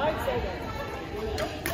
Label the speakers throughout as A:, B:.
A: I'd say
B: that.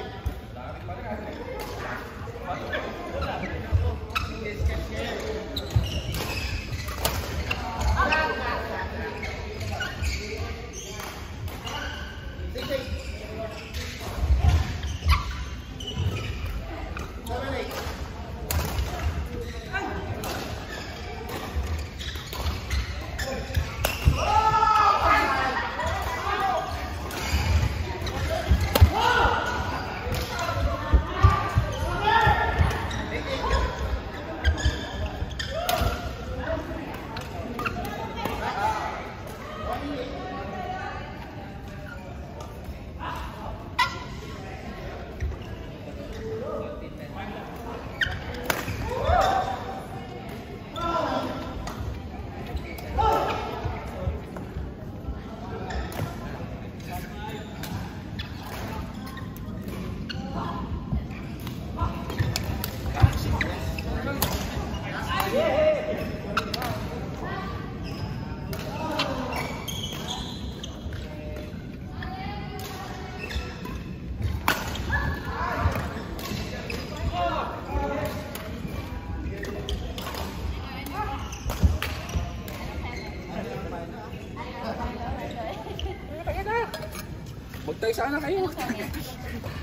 B: は Magsabay sana kayo.